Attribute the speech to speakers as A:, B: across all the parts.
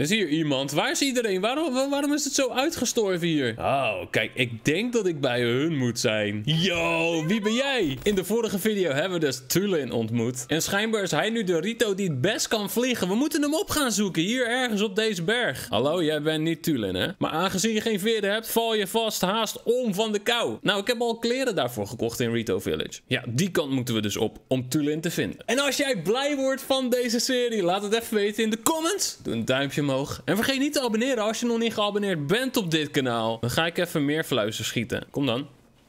A: Is hier iemand? Waar is iedereen? Waarom, wa- waarom is het zo uitgestorven hier? Oh, kijk, ik denk dat ik bij hun moet zijn. Yo, wie ben jij? In de vorige video hebben we dus Tulin ontmoet. En schijnbaar is hij nu de Rito die het best kan vliegen. We moeten hem op gaan zoeken, hier ergens op deze berg. Hallo, jij bent niet Tulin, hè? Maar aangezien je geen veren hebt, val je vast haast om van de kou. Nou, ik heb al kleren daarvoor gekocht in Rito Village. Ja, die kant moeten we dus op om Tulin te vinden. En als jij blij wordt van deze serie, laat het even weten in de comments. Doe een duimpje omhoog. En vergeet niet te abonneren als je nog niet geabonneerd bent op dit kanaal. Dan ga ik even meer fluizen schieten. Kom dan.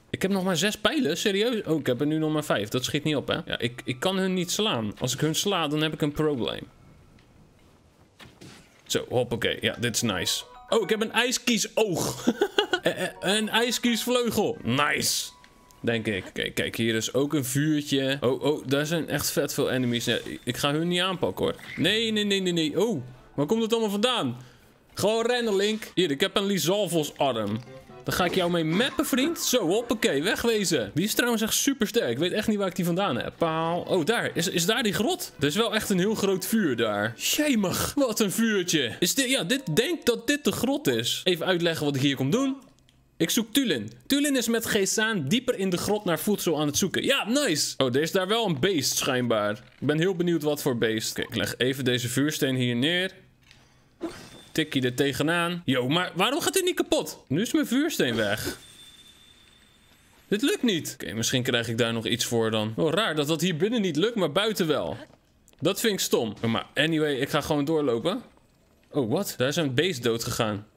A: Ik heb nog maar zes pijlen, serieus? Oh, ik heb er nu nog maar vijf. Dat schiet niet op, hè? Ja, ik, ik kan hun niet slaan. Als ik hun sla, dan heb ik een probleem. Zo, hoppakee. Ja, dit is nice. Oh, ik heb een ijskiesoog. Eh, eh, een ijskiesvleugel. Nice. Denk ik. Kijk, kijk, hier is ook een vuurtje. Oh, oh, daar zijn echt vet veel enemies. Ja, ik ga hun niet aanpakken, hoor. Nee, nee, nee, nee, nee. Oh, waar komt het allemaal vandaan? Gewoon rennen, Link. Hier, ik heb een Lizalvos arm. Dan ga ik jou mee mappen, vriend. Zo, hoppakee, wegwezen. Die is trouwens echt super sterk. Ik weet echt niet waar ik die vandaan heb. Paal. Oh, daar. Is, is daar die grot? Er is wel echt een heel groot vuur daar. Jemig, wat een vuurtje. Is dit, ja, dit denkt dat dit de grot is. Even uitleggen wat ik hier kom doen. Ik zoek Tulin. Tulin is met Geesaan dieper in de grot naar voedsel aan het zoeken. Ja, nice. Oh, er is daar wel een beest schijnbaar. Ik ben heel benieuwd wat voor beest. Kijk, ik leg even deze vuursteen hier neer. Tik je er tegenaan. Yo, maar waarom gaat dit niet kapot? Nu is mijn vuursteen weg. Dit lukt niet. Oké, misschien krijg ik daar nog iets voor dan. Oh, raar dat dat hier binnen niet lukt, maar buiten wel. Dat vind ik stom. Oh, maar anyway, ik ga gewoon doorlopen. Oh, wat? Daar is een beest dood gegaan.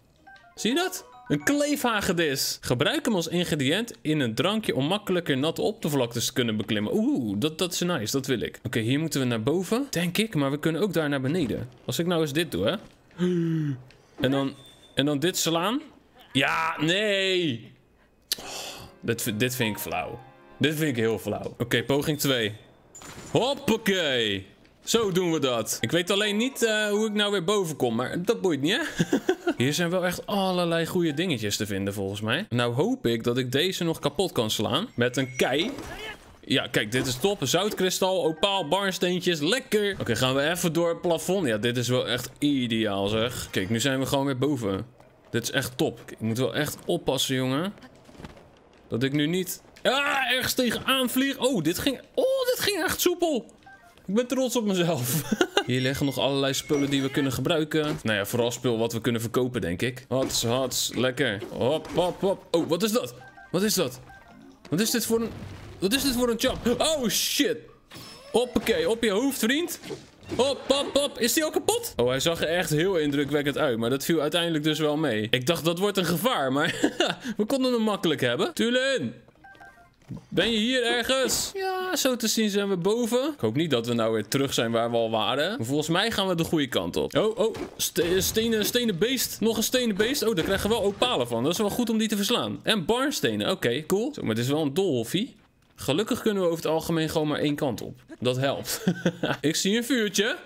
A: Zie je dat? Een kleefhagedis. Gebruik hem als ingrediënt in een drankje om makkelijker natte oppervlaktes te kunnen beklimmen. Oeh, dat, dat is nice, dat wil ik. Oké, hier moeten we naar boven, denk ik, maar we kunnen ook daar naar beneden. Als ik nou eens dit doe, hè. En dan, en dan dit slaan. Ja, nee. Oh, dit, dit vind ik flauw. Dit vind ik heel flauw. Oké, poging 2. Hoppakee. Zo doen we dat. Ik weet alleen niet eh, hoe ik nou weer boven kom, maar dat boeit niet, hè? Hier zijn wel echt allerlei goede dingetjes te vinden, volgens mij. Nou hoop ik dat ik deze nog kapot kan slaan. Met een kei. Ja, kijk, dit is top. Zoutkristal, opaal, barnsteentjes. Lekker. Oké, gaan we even door het plafond. Ja, dit is wel echt ideaal, zeg. Kijk, nu zijn we gewoon weer boven. Dit is echt top. Ik moet wel echt oppassen, jongen. Dat ik nu niet... Ah, ergens tegenaan vlieg. Oh, dit ging... Oh, dit ging echt soepel. Ik ben trots op mezelf. Hier liggen nog allerlei spullen die we kunnen gebruiken. Nou ja, vooral spul wat we kunnen verkopen, denk ik. Hats, hats, lekker. Hop, hop, hop. Oh, wat is dat? Wat is dat? Wat is dit voor een... Wat is dit voor een chop? Oh, shit. Hoppakee, op je hoofd, vriend. Hop, hop, hop. Is die al kapot? Oh, hij zag er echt heel indrukwekkend uit. Maar dat viel uiteindelijk dus wel mee. Ik dacht, dat wordt een gevaar. Maar we konden hem makkelijk hebben. Tulin. Ben je hier ergens? Ja, zo te zien zijn we boven. Ik hoop niet dat we nou weer terug zijn waar we al waren. Maar volgens mij gaan we de goede kant op. Oh, oh. Ste- stenen, stenen beest. Nog een stenen beest. Oh, daar krijgen we wel opalen van. Dat is wel goed om die te verslaan. En barnstenen. Oké, cool. Zo, maar het is wel een dolfie. Gelukkig kunnen we over het algemeen gewoon maar één kant op. Dat helpt. Ik zie een vuurtje.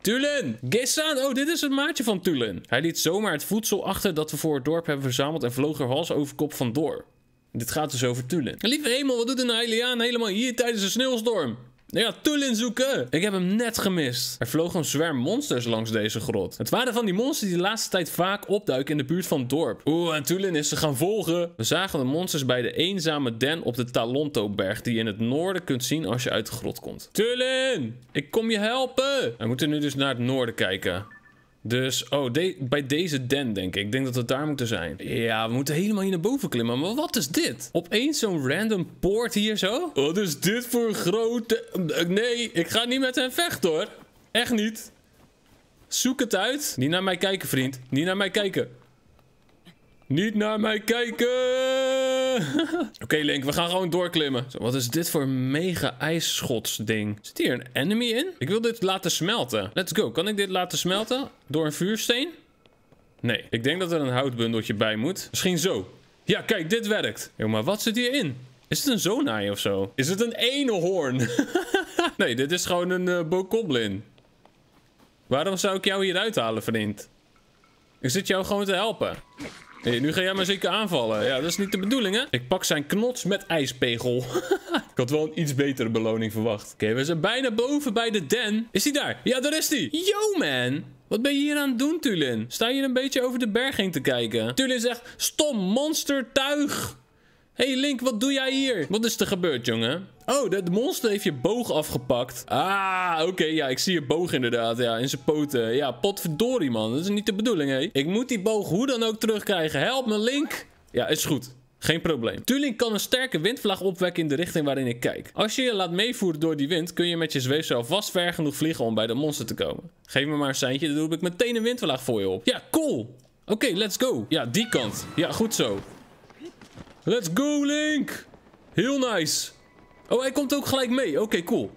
A: Tulin! Gesan! Oh, dit is het maatje van Tulin. Hij liet zomaar het voedsel achter dat we voor het dorp hebben verzameld en vloog er hals over kop vandoor. Dit gaat dus over Tulin. Lieve hemel, wat doet een Hyliaan helemaal hier tijdens een sneeuwstorm? Ja, Tulin zoeken! Ik heb hem net gemist. Er vlogen een zwerm monsters langs deze grot. Het waren van die monsters die de laatste tijd vaak opduiken in de buurt van het dorp. Oeh, en Tulin is ze gaan volgen. We zagen de monsters bij de eenzame den op de Talonto-berg... die je in het noorden kunt zien als je uit de grot komt. Tulin! Ik kom je helpen! We moeten nu dus naar het noorden kijken. Dus, oh, bij deze den denk ik. Ik denk dat we daar moeten zijn. Ja, we moeten helemaal hier naar boven klimmen. Maar wat is dit? Opeens zo'n random poort hier zo? Wat is dit voor grote... Eh, Nee, ik ga niet met hem vechten hoor. Echt niet. Zoek het uit. Niet naar mij kijken, vriend. Niet naar mij kijken. Niet naar mij kijken! Oké, Link, we gaan gewoon doorklimmen. Wat is dit voor mega ijsschotsding? Zit hier een enemy in? Ik wil dit laten smelten. Let's go. Kan ik dit laten smelten? Door een vuursteen? Nee, ik denk dat er een houtbundeltje bij moet. Misschien zo. Ja, kijk, dit werkt. Yo, maar wat zit hierin? Is het een zonaai of zo? Is het een eenhoorn? nee, dit is gewoon een uh, bokoblin. Waarom zou ik jou hier uithalen, vriend? Ik zit jou gewoon te helpen. Hey, nu ga jij maar zeker aanvallen. Ja, dat is niet de bedoeling, hè? Ik pak zijn knots met ijspegel. ik had wel een iets betere beloning verwacht. Oké, we zijn bijna boven bij de den. Is hij daar? Ja, daar is hij. Yo, man. Wat ben je hier aan het doen, Tulin? Sta je een beetje over de berg heen te kijken? Tulin zegt, stom monstertuig. hey Link, wat doe jij hier? Wat is er gebeurd, jongen? Oh, de, monster heeft je boog afgepakt. Ah, oké, ja, ik zie je boog inderdaad, ja, in zijn poten. Ja, potverdorie, man. Dat is niet de bedoeling, hé. Ik moet die boog hoe dan ook terugkrijgen. Help me, Link. Ja, is goed. Geen probleem. Tuling kan een sterke windvlaag opwekken in de richting waarin ik kijk. Als je je laat meevoeren door die wind, kun je met je zweefcel vast ver genoeg vliegen om bij de monster te komen. Geef me maar een seintje, dan doe ik meteen een windvlaag voor je op. Ja, cool. Oké, let's go. Ja, die kant. Ja, goed zo. Let's go, Link. Heel nice. Oh, hij komt ook gelijk mee. Oké, cool.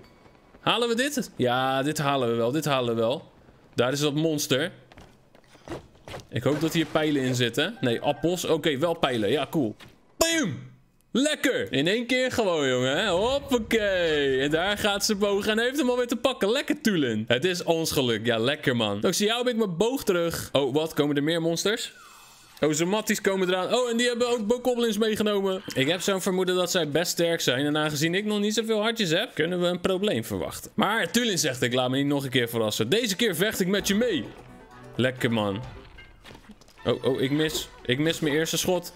A: Halen we dit? Ja, dit halen we wel. Dit halen we wel. Daar is dat monster. Ik hoop dat hier pijlen in zitten. Nee, appels. Oké, wel pijlen. Ja, cool. Boom! Lekker! In één keer gewoon, jongen. Hoppakee. En daar gaat ze boog en heeft hem alweer te pakken. Lekker, Tulen. Het is ons geluk. Ja, lekker, man. Dankzij jou heb ik mijn boog terug. Oh, wat? Komen er meer monsters? Oh, zijn matties komen eraan. Oh, en die hebben ook bokoblins meegenomen. Ik heb zo'n vermoeden dat zij best sterk zijn. En aangezien ik nog niet zoveel hartjes heb, kunnen we een probleem verwachten. Maar Tulin zegt, ik laat me niet nog een keer verrassen. Deze keer vecht ik met je mee. Lekker, man. Oh, oh, ik mis. Ik mis mijn eerste schot.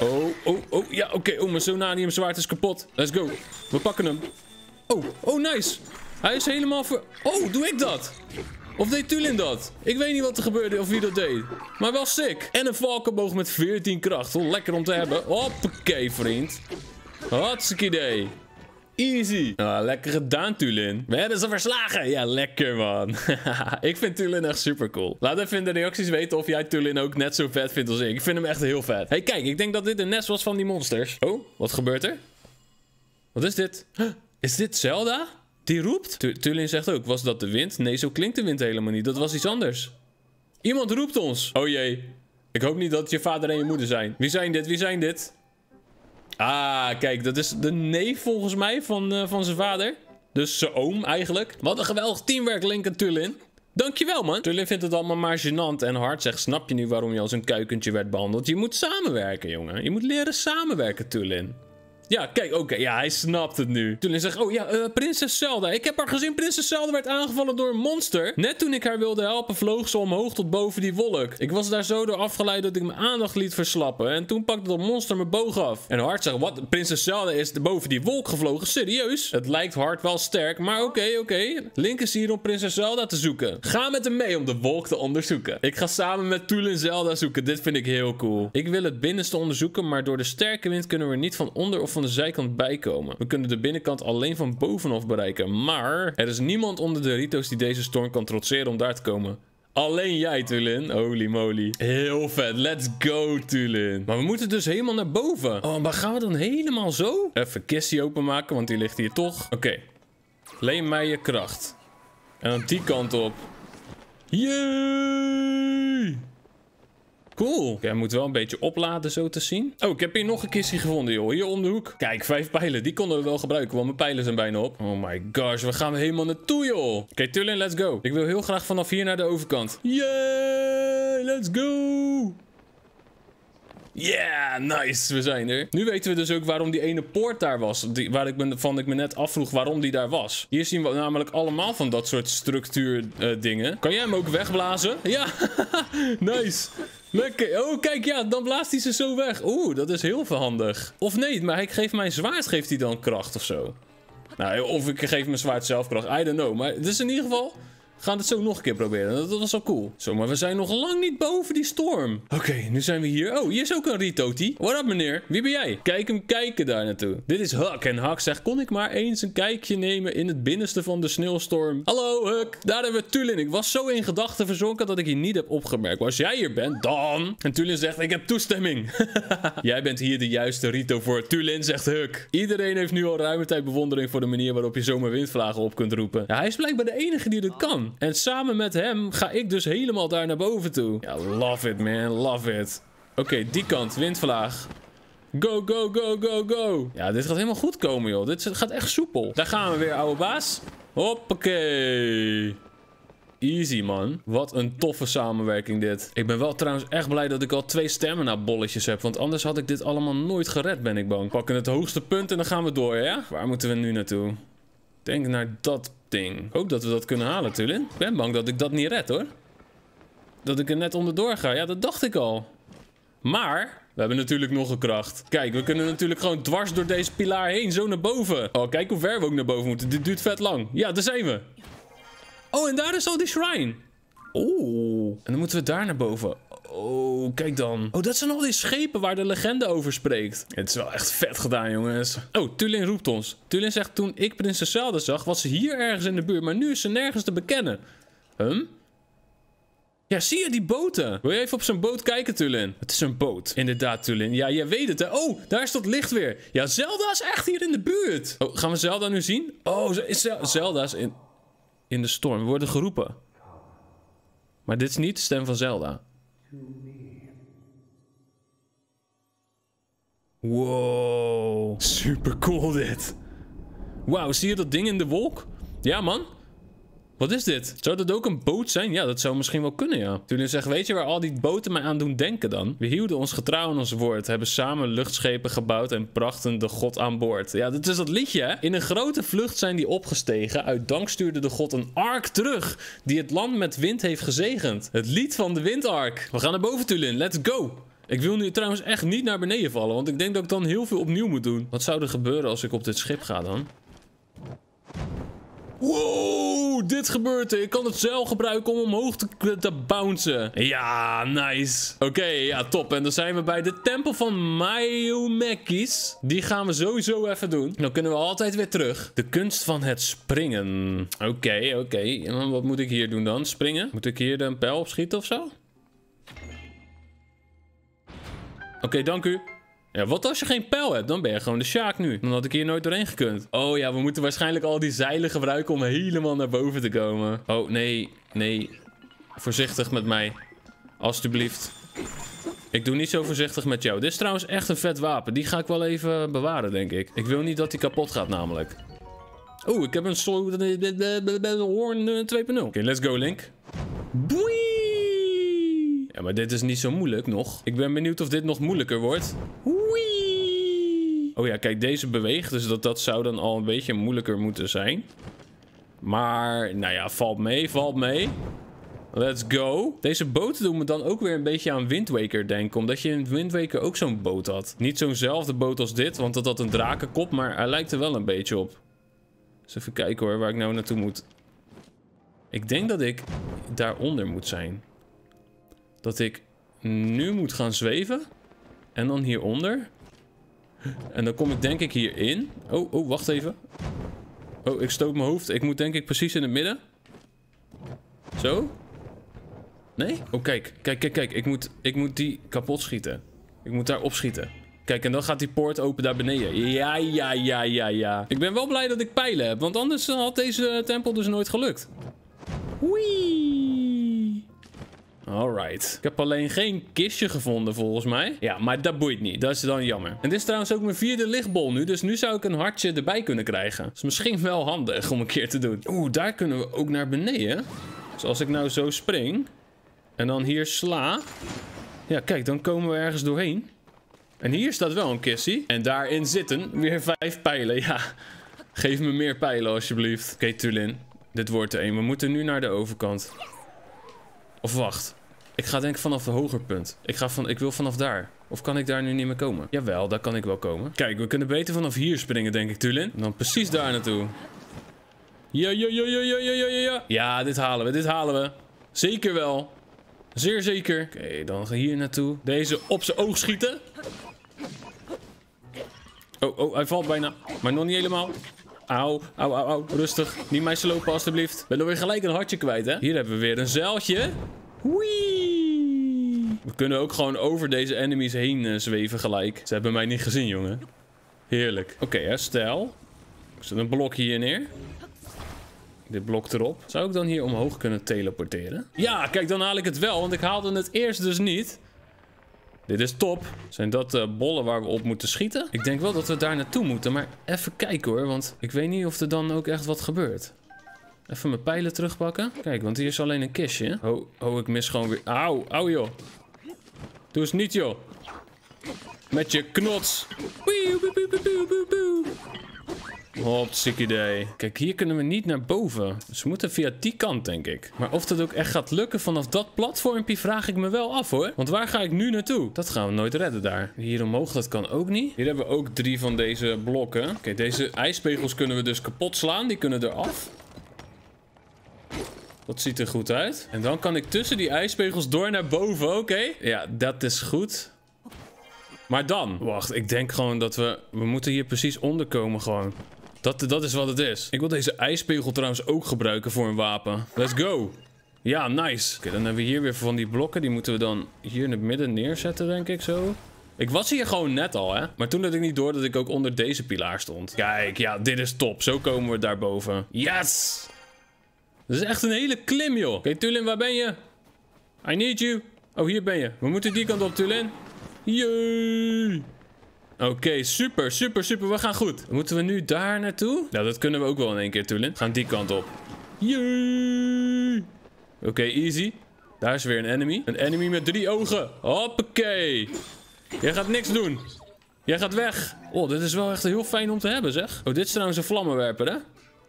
A: Oh, oh, oh, ja, oké. Okay. Oh, mijn Zonanium zwaard is kapot. Let's go. We pakken hem. Oh, oh, nice. Hij is helemaal voor... Oh, doe ik dat? Of deed Tulin dat? Ik weet niet wat er gebeurde of wie dat deed. Maar wel sick. En een valkenboog met 14 kracht. Lekker om te hebben. Hoppakee, vriend. Hartstikke idee. Easy. Ah, lekker gedaan, Tulin. We hebben ze verslagen. Ja, lekker, man. ik vind Tulin echt super cool. Laat even in de reacties weten of jij Tulin ook net zo vet vindt als ik. Ik vind hem echt heel vet. hey, kijk. Ik denk dat dit een nest was van die monsters. Oh, wat gebeurt er? Wat is dit? Is dit Zelda? Die roept? Tulin zegt ook, was dat de wind? Nee, zo klinkt de wind helemaal niet. Dat was iets anders. Iemand roept ons. Oh jee. Ik hoop niet dat het je vader en je moeder zijn. Wie zijn dit? Wie zijn dit? Ah, kijk, dat is de neef volgens mij van, uh, van zijn vader. Dus zijn oom eigenlijk. Wat een geweldig teamwerk, Link en Tulin. Dankjewel, man. Tulin vindt het allemaal maar gênant en hard zegt... Snap je nu waarom je als een kuikentje werd behandeld? Je moet samenwerken, jongen. Je moet leren samenwerken, Tulin. Ja, kijk, oké. ja, hij snapt het nu. Toen zegt, oh ja, uh, prinses Zelda. Ik heb haar gezien. Prinses Zelda werd aangevallen door een monster. Net toen ik haar wilde helpen, vloog ze omhoog tot boven die wolk. Ik was daar zo door afgeleid dat ik mijn aandacht liet verslappen. En toen pakte dat monster mijn boog af. En Hart zegt, wat? Prinses Zelda is boven die wolk gevlogen? Serieus? Het lijkt Hart wel sterk, maar oké, oké. Link is hier om prinses Zelda te zoeken. Ga met hem mee om de wolk te onderzoeken. Ik ga samen met Tulin Zelda zoeken. Dit vind ik heel cool. Ik wil het binnenste onderzoeken, maar door de sterke wind kunnen we niet van onder of van de zijkant bijkomen. We kunnen de binnenkant alleen van bovenaf bereiken. Maar er is niemand onder de Rito's die deze storm kan trotseren om daar te komen. Alleen jij, Tulin. Holy moly. Heel vet. Let's go, Tulin. Maar we moeten dus helemaal naar boven. Oh, maar gaan we dan helemaal zo? Even kistie openmaken, want die ligt hier toch. Oké. Leen mij je kracht. En dan die kant op. Yay! Cool. Jij moet wel een beetje opladen zo te zien. Oh, ik heb hier nog een kistje gevonden, joh. Hier om de hoek. Kijk, vijf pijlen. Die konden we wel gebruiken, want mijn pijlen zijn bijna op. Oh my gosh, we gaan helemaal naartoe, joh. Oké, okay, Tulin, let's go. Ik wil heel graag vanaf hier naar de overkant. Yay, let's go. Yeah, nice. We zijn er. Nu weten we dus ook waarom die ene poort daar was. Die, waar ik me, van ik me net afvroeg waarom die daar was. Hier zien we namelijk allemaal van dat soort structuur uh, dingen. Kan jij hem ook wegblazen? Ja, nice. Lekker. Oh, kijk, ja, dan blaast hij ze zo weg. Oeh, dat is heel verhandig. Of nee, maar hij geeft mijn zwaard geeft hij dan kracht of zo. Nou, of ik geef mijn zwaard zelf kracht. I don't know. Maar het is in ieder geval gaan het zo nog een keer proberen. Dat, was wel cool. Zo, maar we zijn nog lang niet boven die storm. Oké, nu zijn we hier. Oh, hier is ook een Ritoti. What up, meneer? Wie ben jij? Kijk hem kijken daar naartoe. Dit is Huck. En Huck zegt, kon ik maar eens een kijkje nemen in het binnenste van de sneeuwstorm? Hallo, Huck. Daar hebben we Tulin. Ik was zo in gedachten verzonken dat ik je niet heb opgemerkt. Maar als jij hier bent, dan... En Tulin zegt, ik heb toestemming. jij bent hier de juiste Rito voor. Tulin, zegt Huck. Iedereen heeft nu al ruime tijd bewondering voor de manier waarop je zomaar windvlagen op kunt roepen. Hij is blijkbaar de enige die dit kan. En samen met hem ga ik dus helemaal daar naar boven toe. Ja, love it man, love it. Oké, die kant, windvlaag. Go, go, go, go, go. Ja, dit gaat helemaal goed komen, joh. Dit gaat echt soepel. Daar gaan we weer, oude baas. Hoppakee. Easy, man. Wat een toffe samenwerking dit. Ik ben wel trouwens echt blij dat ik al twee stamina bolletjes heb. Want anders had ik dit allemaal nooit gered, ben ik bang. Pakken het hoogste punt en dan gaan we door, ja? Waar moeten we nu naartoe? Denk naar dat crafting. Ook dat we dat kunnen halen, Tulin. Ik ben bang dat ik dat niet red, hoor. Dat ik er net onderdoor ga. Ja, dat dacht ik al. Maar... We hebben natuurlijk nog een kracht. Kijk, we kunnen natuurlijk gewoon dwars door deze pilaar heen. Zo naar boven. Oh, kijk hoe ver we ook naar boven moeten. Dit duurt vet lang. Ja, daar zijn we. Oh, en daar is al die shrine. Oeh. En dan moeten we daar naar boven. Oh, kijk dan. Oh, dat zijn al die schepen waar de legende over spreekt. Het is wel echt vet gedaan, jongens. Oh, Tulin roept ons. Tulin zegt toen ik prinses Zelda zag, was ze hier ergens in de buurt, maar nu is ze nergens te bekennen. Hum? Ja, zie je die boten? Wil je even op zo'n boot kijken, Tulin? Het is een boot. Inderdaad, Tulin. Ja, jij weet het, hè? Oh, daar is dat licht weer. Ja, Zelda is echt hier in de buurt. Oh, gaan we Zelda nu zien? Oh, is Zelda is in, in de storm. We worden geroepen. Maar dit is niet de stem van Zelda. Wow, super cool dit. Wauw, zie je dat ding in de wolk? Ja, man. Wat is dit? Zou dat ook een boot zijn? Ja, dat zou misschien wel kunnen, ja. Toen hij zegt, weet je waar al die boten mij aan doen denken dan? We hielden ons getrouw aan ons woord, hebben samen luchtschepen gebouwd en brachten de god aan boord. Ja, dat is dat liedje, hè? In een grote vlucht zijn die opgestegen. Uit dank stuurde de god een ark terug, die het land met wind heeft gezegend. Het lied van de windark. We gaan naar boven, Tulin. Let's go! Ik wil nu trouwens echt niet naar beneden vallen, want ik denk dat ik dan heel veel opnieuw moet doen. Wat zou er gebeuren als ik op dit schip ga dan? Wow, dit gebeurt er. Ik kan het zeil gebruiken om omhoog te, te bouncen. Ja, nice. Oké, ja, top. En dan zijn we bij de tempel van Mayumekis. Die gaan we sowieso even doen. Dan kunnen we altijd weer terug. De kunst van het springen. Oké, oké. En wat moet ik hier doen dan? Springen? Moet ik hier een pijl opschieten of zo? Oké, dank u. Ja, wat als je geen pijl hebt? Dan ben je gewoon de Sjaak nu. Dan had ik hier nooit doorheen gekund. Oh ja, we moeten waarschijnlijk al die zeilen gebruiken om helemaal naar boven te komen. Oh, nee, nee. Voorzichtig met mij. Alsjeblieft. Ik doe niet zo voorzichtig met jou. Dit is trouwens echt een vet wapen. Die ga ik wel even bewaren, denk ik. Ik wil niet dat die kapot gaat, namelijk. Oeh, ik heb een Horn 2.0. Oké, let's go, Link. Boei! Maar dit is niet zo moeilijk nog. Ik ben benieuwd of dit nog moeilijker wordt. Wee! Oh ja, kijk, deze beweegt. Dus dat, dat zou dan al een beetje moeilijker moeten zijn. Maar, nou ja, valt mee, valt mee. Let's go. Deze boten doen me dan ook weer een beetje aan Wind Waker denken. Omdat je in Wind Waker ook zo'n boot had. Niet zo'nzelfde boot als dit, want dat had een drakenkop. Maar hij lijkt er wel een beetje op. Dus even kijken hoor, waar ik nou naartoe moet. Ik denk dat ik daaronder moet zijn dat ik nu moet gaan zweven. En dan hieronder. En dan kom ik denk ik hierin. Oh, oh, wacht even. Oh, ik stoot mijn hoofd. Ik moet denk ik precies in het midden. Zo. Nee? Oh, kijk. Kijk, kijk, kijk. Ik moet, ik moet die kapot schieten. Ik moet daar opschieten. Kijk, en dan gaat die poort open daar beneden. Ja, ja, ja, ja, ja. Ik ben wel blij dat ik pijlen heb. Want anders had deze tempel dus nooit gelukt. Wee. Alright. Ik heb alleen geen kistje gevonden volgens mij. Ja, maar dat boeit niet. Dat is dan jammer. En dit is trouwens ook mijn vierde lichtbol nu. Dus nu zou ik een hartje erbij kunnen krijgen. Dat is misschien wel handig om een keer te doen. Oeh, daar kunnen we ook naar beneden. Dus als ik nou zo spring. En dan hier sla. Ja, kijk, dan komen we ergens doorheen. En hier staat wel een kistje. En daarin zitten weer vijf pijlen. Ja, geef me meer pijlen alsjeblieft. Oké, Tulin. Dit wordt er één. We moeten nu naar de overkant. Of wacht. Ik ga denk ik vanaf een hoger punt. Ik, ga van, ik wil vanaf daar. Of kan ik daar nu niet meer komen? Jawel, daar kan ik wel komen. Kijk, we kunnen beter vanaf hier springen, denk ik, Tulin. Dan precies daar naartoe. Ja, ja, ja, ja, ja, ja, ja, ja. Ja, dit halen we, dit halen we. Zeker wel. Zeer zeker. Oké, dan gaan we hier naartoe. Deze op zijn oog schieten. Oh, oh, hij valt bijna. Maar nog niet helemaal. Auw, auw, auw, auw. Rustig. Niet mij slopen, alstublieft. Ben er weer gelijk een hartje kwijt, hè? Hier hebben we weer een zeiltje. Wee. We kunnen ook gewoon over deze enemies heen uh, zweven gelijk. Ze hebben mij niet gezien, jongen. Heerlijk. Oké, okay, stel. Ik zet een blok hier neer. Dit blok erop. Zou ik dan hier omhoog kunnen teleporteren? Ja, kijk, dan haal ik het wel. Want ik haalde het eerst dus niet. Dit is top. Zijn dat uh, bollen waar we op moeten schieten? Ik denk wel dat we daar naartoe moeten. Maar even kijken hoor. Want ik weet niet of er dan ook echt wat gebeurt. Even mijn pijlen terugpakken. Kijk, want hier is alleen een kistje. Oh, oh, ik mis gewoon weer... Auw, auw joh. Doe eens niet joh. Met je knots. Sick idee. Kijk, hier kunnen we niet naar boven. Dus we moeten via die kant, denk ik. Maar of dat ook echt gaat lukken vanaf dat platformpje, vraag ik me wel af, hoor. Want waar ga ik nu naartoe? Dat gaan we nooit redden daar. Hier omhoog, dat kan ook niet. Hier hebben we ook drie van deze blokken. Oké, deze ijspegels kunnen we dus kapot slaan. Die kunnen eraf. Dat ziet er goed uit. En dan kan ik tussen die ijspegels door naar boven. Oké. Ja, dat is goed. Maar dan... Wacht, ik denk gewoon dat we... We moeten hier precies onder komen gewoon. Dat, dat is wat het is. Ik wil deze ijspegel trouwens ook gebruiken voor een wapen. Let's go. Ja, nice. Oké, dan hebben we hier weer van die blokken. Die moeten we dan hier in het midden neerzetten, denk ik zo. Ik was hier gewoon net al, hè. Maar toen had ik niet door dat ik ook onder deze pilaar stond. Kijk, ja, dit is top. Zo komen we daarboven. Yes! Dat is echt een hele klim, joh. Oké, Tulin, waar ben je? I need you. Oh, hier ben je. We moeten die kant op, Tulin. Jee! Oké, super, super, super. We gaan goed. Moeten we nu daar naartoe? Nou, dat kunnen we ook wel in één keer. We gaan die kant op. Jee! Oké, easy. Daar is weer een enemy. Een enemy met drie ogen. Hoppakee. Jij gaat niks doen. Jij gaat weg. Oh, dit is wel echt heel fijn om te hebben, zeg. Oh, dit is trouwens een vlammenwerper, hè?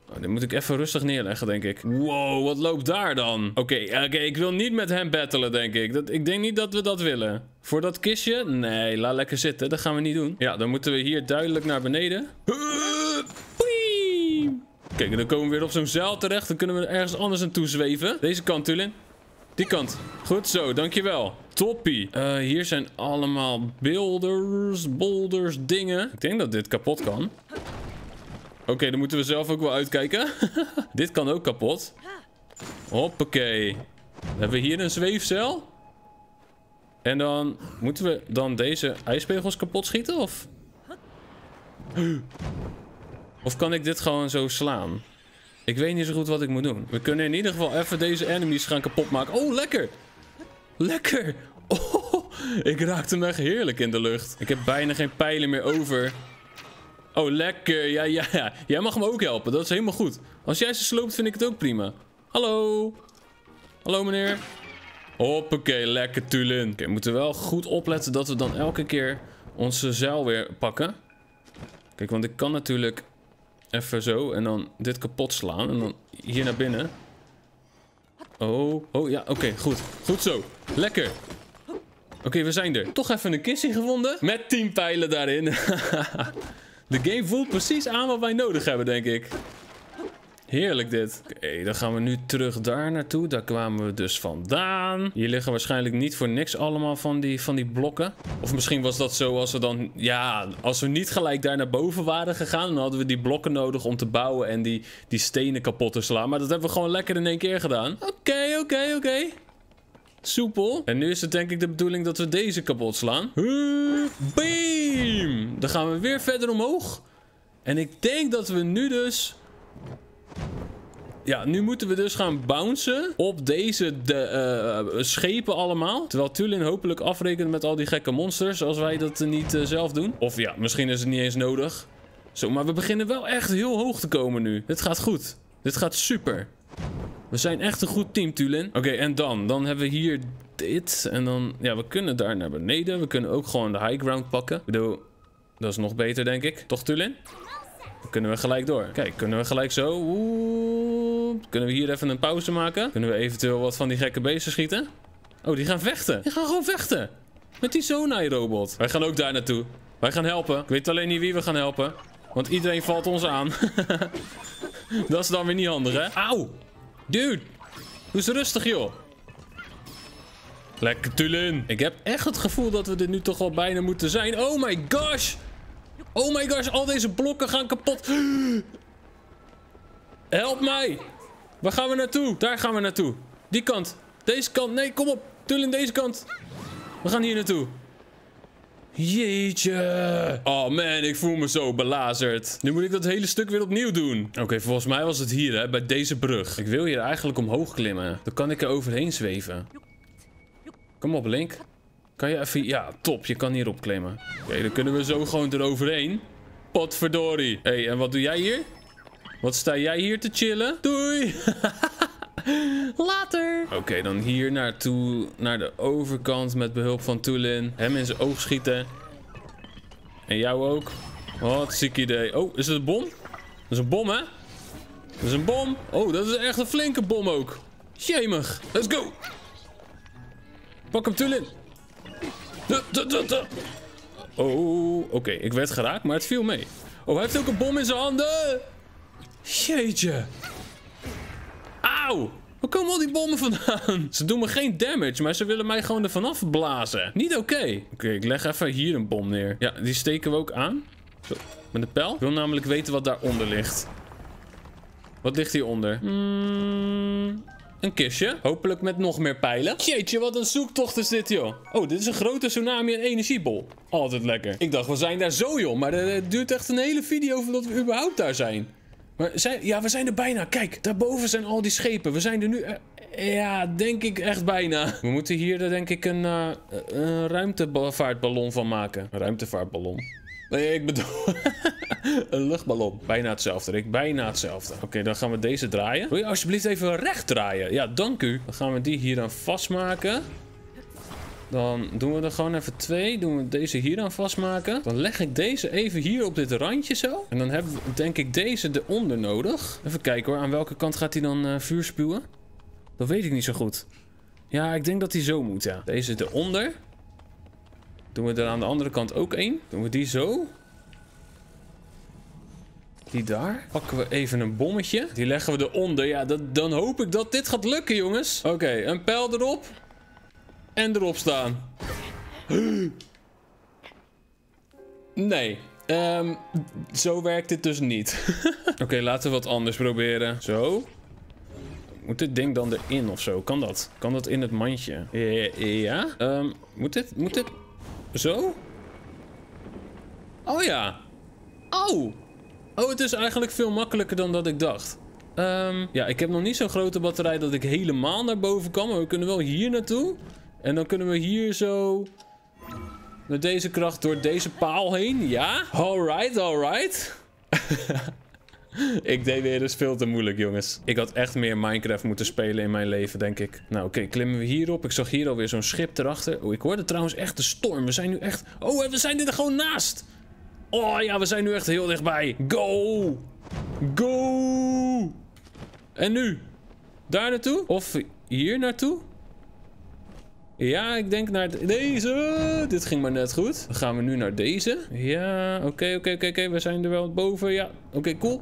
A: Oh, dit moet ik even rustig neerleggen, denk ik. Wow, wat loopt daar dan? Oké, oké, ik wil niet met hem battelen, denk ik. Dat, ik denk niet dat we dat willen. Voor dat kistje? Nee, laat lekker zitten. Dat gaan we niet doen. Ja, dan moeten we hier duidelijk naar beneden. Kijk, dan komen we weer op zo'n zeil terecht. Dan kunnen we ergens anders naartoe zweven. Deze kant, Tulin. Die kant. Goed zo, dankjewel. Toppie. Uh, hier zijn allemaal builders, boulders, dingen. Ik denk dat dit kapot kan. Oké, dan moeten we zelf ook wel uitkijken. dit kan ook kapot. Hoppakee. Hebben we hier een zweefcel? En dan moeten we dan deze ijspegels kapot schieten, of? Of kan ik dit gewoon zo slaan? Ik weet niet zo goed wat ik moet doen. We kunnen in ieder geval even deze enemies gaan kapot maken. Oh, lekker! Lekker! Oh, ik raakte hem echt heerlijk in de lucht. Ik heb bijna geen pijlen meer over. Oh, lekker. Ja, ja, ja. Jij mag me ook helpen. Dat is helemaal goed. Als jij ze sloopt, vind ik het ook prima. Hallo. Hallo, meneer. Hoppakee, lekker Tulin. Oké, we moeten wel goed opletten dat we dan elke keer onze zeil weer pakken. Kijk, want ik kan natuurlijk even zo en dan dit kapot slaan. En dan hier naar binnen. Oh, oh ja, oké, goed. Goed zo. Lekker. Oké, we zijn er. Toch even een kistje gevonden. Met 10 pijlen daarin. De game voelt precies aan wat wij nodig hebben, denk ik. Heerlijk dit. Oké, dan gaan we nu terug daar naartoe. Daar kwamen we dus vandaan. Hier liggen waarschijnlijk niet voor niks allemaal van die, van die blokken. Of misschien was dat zo als we dan... Ja, als we niet gelijk daar naar boven waren gegaan... dan hadden we die blokken nodig om te bouwen en die, die stenen kapot te slaan. Maar dat hebben we gewoon lekker in één keer gedaan. Oké, oké, oké. Soepel. En nu is het denk ik de bedoeling dat we deze kapot slaan. Beam! Dan gaan we weer verder omhoog. En ik denk dat we nu dus... Ja, nu moeten we dus gaan bouncen op deze de, schepen allemaal. Terwijl Tulin hopelijk afrekent met al die gekke monsters als wij dat niet zelf doen. Of ja, misschien is het niet eens nodig. Zo, maar we beginnen wel echt heel hoog te komen nu. Dit gaat goed. Dit gaat super. We zijn echt een goed team, Tulin. Oké, en dan? Dan hebben we hier dit. En dan, ja, we kunnen daar naar beneden. We kunnen ook gewoon de high ground pakken. Ik bedoel, dat is nog beter, denk ik. Toch, Tulin? Dan kunnen we gelijk door. Kijk, kunnen we gelijk zo. Oeh. Kunnen we hier even een pauze maken? Kunnen we eventueel wat van die gekke beesten schieten? Oh, die gaan vechten. Die gaan gewoon vechten. Met die Zonai-robot. Wij gaan ook daar naartoe. Wij gaan helpen. Ik weet alleen niet wie we gaan helpen. Want iedereen valt ons aan. dat is dan weer niet handig, hè? Auw. Dude. Doe eens rustig, joh. Lekker Tulin. Ik heb echt het gevoel dat we er nu toch wel bijna moeten zijn. Oh my gosh. Oh my gosh, al deze blokken gaan kapot. Help mij. Waar gaan we naartoe? Daar gaan we naartoe. Die kant. Deze kant. Nee, kom op. Tulin, deze kant. We gaan hier naartoe. Jeetje. Oh man, ik voel me zo belazerd. Nu moet ik dat hele stuk weer opnieuw doen. Oké, volgens mij was het hier, hè, bij deze brug. Ik wil hier eigenlijk omhoog klimmen. Dan kan ik er overheen zweven. Kom op, Link. Kan je even... Ja, top. Je kan hier opklimmen. Oké, dan kunnen we zo gewoon eroverheen. Potverdorie. Hé, hey, en wat doe jij hier? Wat sta jij hier te chillen? Doei. Oké, dan hier naartoe, naar de overkant met behulp van Tulin. Hem in zijn oog schieten. En jou ook. Wat ziek idee. Oh, is het een bom? is een bom, hè? Dat is een bom. Oh, dat is echt een flinke bom ook. Jemig. Let's go. Pak hem, Tulin. Oh, oké. Ik werd geraakt, maar het viel mee. Oh, hij heeft ook een bom in zijn handen. Jeetje. Auw. Waar komen al die bommen vandaan? Ze doen me geen damage, maar ze willen mij gewoon er vanaf blazen. Niet oké. Oké, ik leg even hier een bom neer. Ja, die steken we ook aan. Zo, met de pijl. Ik wil namelijk weten wat daaronder ligt. Wat ligt hieronder? Hmm, een kistje. Hopelijk met nog meer pijlen. Jeetje, wat een zoektocht is dit, joh. Oh, dit is een grote tsunami en energiebol. Altijd lekker. Ik dacht, we zijn daar zo, joh. Maar het duurt echt een hele video voordat we überhaupt daar zijn. Maar zijn, ja, we zijn er bijna. Kijk, daarboven zijn al die schepen. We zijn er nu... Eh, ja, denk ik echt bijna. We moeten hier denk ik een, uh, een ruimtevaartballon van maken. Een ruimtevaartballon. Nee, ik bedoel... een luchtballon. Bijna hetzelfde, Rick. Bijna hetzelfde. Oké, dan gaan we deze draaien. Wil je alsjeblieft even recht draaien? Ja, dank u. Dan gaan we die hier aan vastmaken. Dan doen we er gewoon even twee. Doen we deze hier aan vastmaken. Dan leg ik deze even hier op dit randje zo. En dan hebben we denk ik deze eronder nodig. Even kijken hoor. Aan welke kant gaat hij dan uh, vuur spuwen? Dat weet ik niet zo goed. Ja, ik denk dat hij zo moet, ja. Deze eronder. Doen we er aan de andere kant ook één. Doen we die zo. Die daar. Pakken we even een bommetje. Die leggen we eronder. Ja, dat, dan hoop ik dat dit gaat lukken, jongens. Oké, een pijl erop. En erop staan. Nee. Um, zo werkt dit dus niet. Oké, laten we wat anders proberen. Zo. Moet dit ding dan erin of zo? Kan dat? Kan dat in het mandje? Ja? Um, moet dit... Moet dit... Zo? Oh ja. Oh. Oh, het is eigenlijk veel makkelijker dan dat ik dacht. Um, ja, ik heb nog niet zo'n grote batterij dat ik helemaal naar boven kan. Maar we kunnen wel hier naartoe. En dan kunnen we hier zo... Met deze kracht door deze paal heen. Ja? Alright, alright. ik deed weer eens veel te moeilijk, jongens. Ik had echt meer Minecraft moeten spelen in mijn leven, denk ik. Nou, oké, klimmen we hierop. Ik zag hier alweer zo'n schip erachter. Oh, ik hoorde trouwens echt de storm. We zijn nu echt... Oh, we zijn er gewoon naast. Oh ja, we zijn nu echt heel dichtbij. Go! Go! En nu? Daar naartoe? Of hier naartoe? Ja, ik denk naar deze. Dit ging maar net goed. Dan gaan we nu naar deze. Ja, oké, oké, oké, oké. We zijn er wel boven. Ja, oké, cool.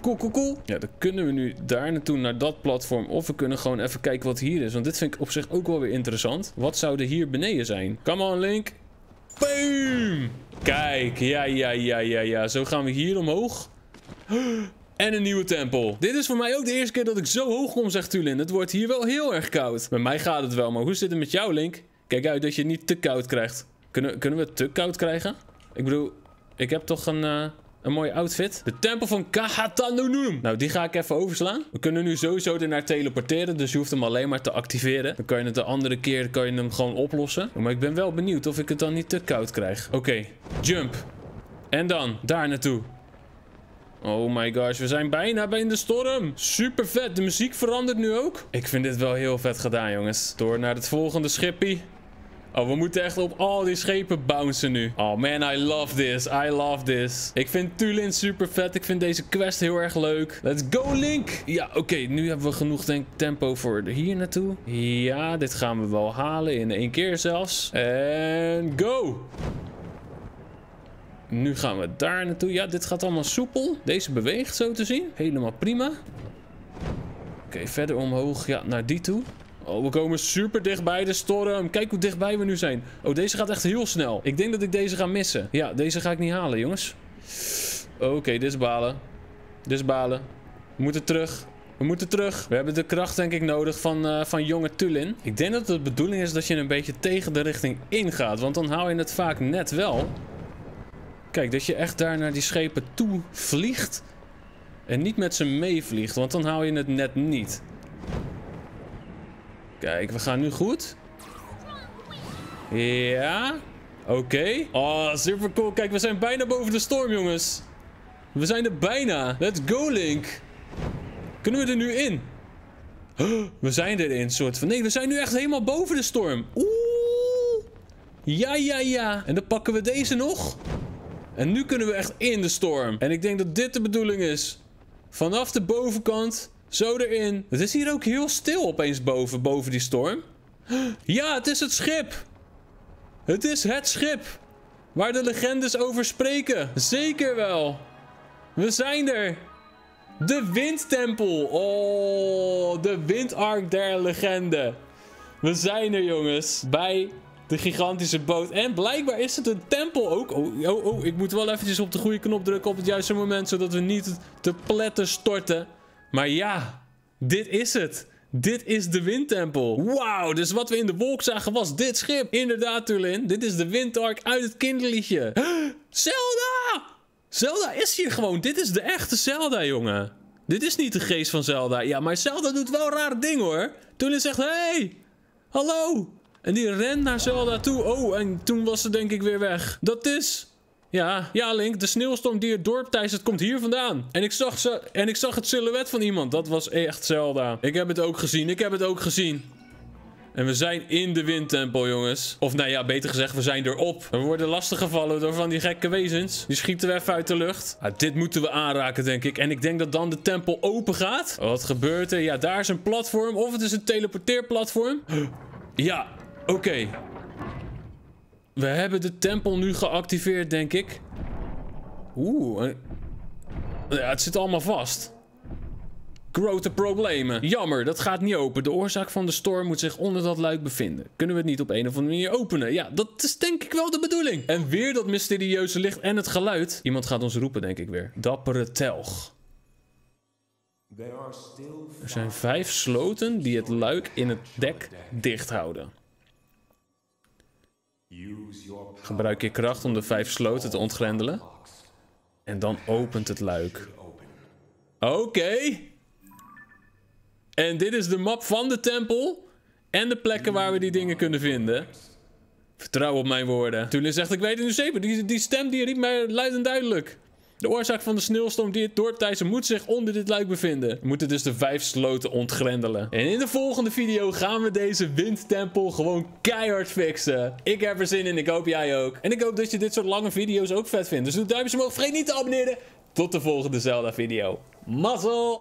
A: Cool, cool, cool. Ja, dan kunnen we nu daar naartoe, naar dat platform. Of we kunnen gewoon even kijken wat hier is. Want dit vind ik op zich ook wel weer interessant. Wat zou er hier beneden zijn? Come on, Link. Boom! Kijk, ja, ja, ja, ja, ja. Zo gaan we hier omhoog. En een nieuwe tempel. Dit is voor mij ook de eerste keer dat ik zo hoog kom, zegt Tulin. Het wordt hier wel heel erg koud. Bij mij gaat het wel, maar hoe zit het met jou, Link? Kijk uit dat je het niet te koud krijgt. Kunnen, kunnen we het te koud krijgen? Ik bedoel, ik heb toch een... Uh... Een mooie outfit. De tempel van Kahatanunum. Nou, die ga ik even overslaan. We kunnen nu sowieso ernaar teleporteren. Dus je hoeft hem alleen maar te activeren. Dan kan je het de andere keer kan je hem gewoon oplossen. Maar ik ben wel benieuwd of ik het dan niet te koud krijg. Oké, jump. En dan, daar naartoe. Oh my gosh, we zijn bijna bij de storm. Super vet. De muziek verandert nu ook. Ik vind dit wel heel vet gedaan, jongens. Door naar het volgende schippie. Oh, we moeten echt op al die schepen bouncen nu. Oh man, I love this. I love this. Ik vind Tulin super vet. Ik vind deze quest heel erg leuk. Let's go, Link. Ja, oké. nu hebben we genoeg denk, tempo voor hier naartoe. Ja, dit gaan we wel halen in één keer zelfs. En go. Nu gaan we daar naartoe. Ja, dit gaat allemaal soepel. Deze beweegt zo te zien. Helemaal prima. Oké, verder omhoog. Ja, naar die toe. Oh, we komen super dichtbij de storm. Kijk hoe dichtbij we nu zijn. Oh, deze gaat echt heel snel. Ik denk dat ik deze ga missen. Ja, deze ga ik niet halen, jongens. Oké, dit is balen. Dit is balen. We moeten terug. We moeten terug. We hebben de kracht denk ik nodig van, uh, van jonge Tulin. Ik denk dat het de bedoeling is dat je een beetje tegen de richting ingaat. Want dan hou je het vaak net wel. Kijk, dat je echt daar naar die schepen toe vliegt. En niet met ze meevliegt, want dan hou je het net niet. Kijk, we gaan nu goed. Ja. Oké. Oh, super cool. Kijk, we zijn bijna boven de storm, jongens. We zijn er bijna. Let's go, Link. Kunnen we er nu in? We zijn erin, soort van. Nee, we zijn nu echt helemaal boven de storm. Oeh. Ja, ja, ja. En dan pakken we deze nog. En nu kunnen we echt in de storm. En ik denk dat dit de bedoeling is. Vanaf de bovenkant, zo erin. Het is hier ook heel stil opeens boven, boven die storm. Ja, het is het schip. Het is het schip. Waar de legendes over spreken. Zeker wel. We zijn er. De windtempel. Oh, de windark der legende. We zijn er, jongens. Bij de gigantische boot. En blijkbaar is het een tempel ook. Oh, oh, oh, ik moet wel eventjes op de goede knop drukken op het juiste moment. Zodat we niet te pletten storten. Maar ja, dit is het. Dit is de windtempel. Wauw, dus wat we in de wolk zagen was dit schip. Inderdaad, Tulin. Dit is de windark uit het kinderliedje. Zelda! Zelda is hier gewoon. Dit is de echte Zelda, jongen. Dit is niet de geest van Zelda. Ja, maar Zelda doet wel rare dingen, hoor. Tulin zegt, hey, hallo. En die rent naar Zelda toe. Oh, en toen was ze denk ik weer weg. Dat is... Ja, ja Link, de sneeuwstorm die het dorp het komt hier vandaan. En ik, zag ze, en ik zag het silhouet van iemand. Dat was echt Zelda. Ik heb het ook gezien, ik heb het ook gezien. En we zijn in de windtempel, jongens. Of nou ja, beter gezegd, we zijn erop. We worden lastiggevallen door van die gekke wezens. Die schieten we even uit de lucht. Ah, dit moeten we aanraken, denk ik. En ik denk dat dan de tempel open gaat. Wat gebeurt er? Ja, daar is een platform. Of het is een teleporteerplatform. Ja, oké. We hebben de tempel nu geactiveerd, denk ik. Oeh. Eh, ja, het zit allemaal vast. Grote problemen. Jammer, dat gaat niet open. De oorzaak van de storm moet zich onder dat luik bevinden. Kunnen we het niet op een of andere manier openen? Ja, dat is denk ik wel de bedoeling. En weer dat mysterieuze licht en het geluid. Iemand gaat ons roepen, denk ik weer. Dappere telg. Er zijn vijf sloten die het luik in het dek dicht houden. Gebruik je kracht om de vijf sloten te ontgrendelen. En dan opent het luik. Oké. En dit is de map van de tempel. En de plekken waar we die dingen kunnen vinden. Vertrouw op mijn woorden. Toen zegt, ik weet het nu zeker. Die, die stem die riep mij luid en duidelijk. De oorzaak van de sneeuwstorm die het dorp moet zich onder dit luik bevinden. We moeten dus de vijf sloten ontgrendelen. En in de volgende video gaan we deze windtempel gewoon keihard fixen. Ik heb er zin in, ik hoop jij ook. En ik hoop dat je dit soort lange video's ook vet vindt. Dus doe duimpjes omhoog, vergeet niet te abonneren. Tot de volgende Zelda video. Mazzel!